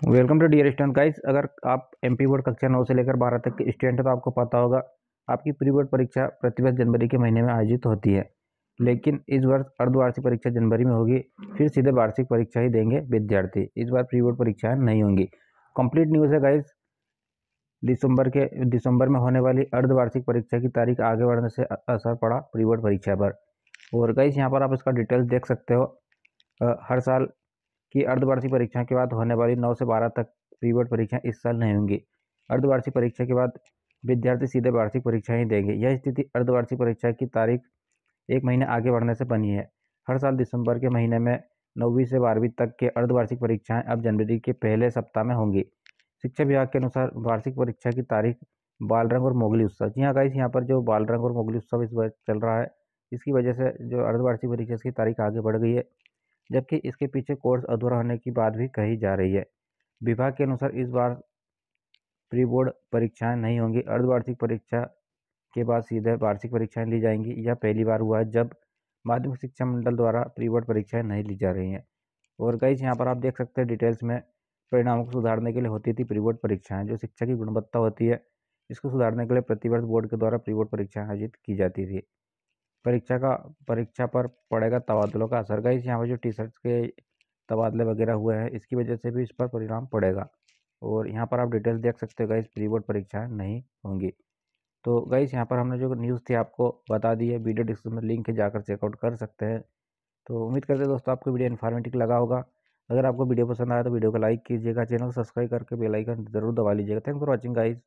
Welcome to dear student. Guys, अगर आप MP board कक्षा नौ से लेकर बारह तक के स्टूडेंट हैं तो आपको पता होगा, आपकी प्री बोर्ड परीक्षा प्रतिवर्ष जनवरी के महीने में आयोजित होती है। लेकिन इस वर्ष अर्धवार्षिक परीक्षा जनवरी में होगी, फिर सीधे वार्षिक परीक्षा ही देंगे विद्यार्थी। इस बार प्री बोर्ड परीक्षाएँ नहीं होंगी। कंप्लीट न्यूज़ है गाइज़ दिसंबर के, दिसंबर में होने वाली अर्धवार्षिक परीक्षा की तारीख आगे बढ़ने से असर पड़ा प्री बोर्ड परीक्षा पर। और गाइज़ यहाँ पर आप इसका डिटेल्स देख सकते हो। हर साल कि अर्धवार्षिक परीक्षा के बाद होने वाली नौ से बारह तक प्री बोर्ड परीक्षा इस साल नहीं होंगी। अर्धवार्षिक परीक्षा के बाद विद्यार्थी सीधे वार्षिक परीक्षा ही देंगे। यह स्थिति अर्धवार्षिक परीक्षा की तारीख एक महीने आगे बढ़ने से बनी है। हर साल दिसंबर के महीने में नौवीं से बारहवीं तक के अर्धवार्षिक परीक्षाएँ अब जनवरी के पहले सप्ताह में होंगी। शिक्षा विभाग के अनुसार वार्षिक परीक्षा की तारीख बाल रंग और मोगली उत्सव। जी हाँ गाइस, यहाँ पर जो बाल रंग और मोगली उत्सव इस बार चल रहा है, इसकी वजह से जो अर्धवार्षिक परीक्षा की तारीख आगे बढ़ गई है। जबकि इसके पीछे कोर्स अधूरा होने की बात भी कही जा रही है। विभाग के अनुसार इस बार प्री बोर्ड परीक्षाएँ नहीं होंगी। अर्धवार्षिक परीक्षा के बाद सीधे वार्षिक परीक्षाएँ ली जाएँगी। यह पहली बार हुआ है जब माध्यमिक शिक्षा मंडल द्वारा प्री बोर्ड परीक्षाएँ नहीं ली जा रही हैं। और कई यहाँ पर आप देख सकते हैं डिटेल्स में परिणामों को सुधारने के लिए होती थी प्री बोर्ड परीक्षाएँ, जो शिक्षा की गुणवत्ता होती है, इसको सुधारने के लिए प्रतिवर्ष बोर्ड के द्वारा प्री बोर्ड परीक्षाएँ आयोजित की जाती थी। परीक्षा का, परीक्षा पर पड़ेगा तबादलों का असर। गाइस, यहाँ पर जो टी शर्ट्स के तबादले वगैरह हुए हैं, इसकी वजह से भी इस पर परिणाम पड़ेगा। और यहाँ पर आप डिटेल्स देख सकते हो गाइस प्री बोर्ड परीक्षाएँ नहीं होंगी। तो गाइस, यहाँ पर हमने जो न्यूज़ थी आपको बता दी है वीडियो डिस्क्रिप्शन में लिंक है, जाकर चेकआउट कर सकते हैं। तो उम्मीद करते हैं दोस्तों आपको वीडियो इन्फॉर्मेटिव लगा होगा। अगर आपको वीडियो पसंद आया तो वीडियो को लाइक कीजिएगा चैनल को सब्सक्राइब करके बेल आइकन ज़रूर दबा लीजिएगा। Thank for watching guys